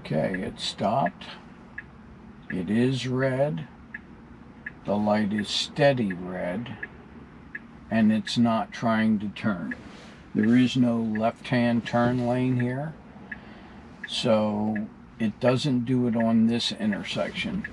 Okay, it stopped. It is red. The light is steady red. And it's not trying to turn. There is no left-hand turn lane here. So it doesn't do it on this intersection.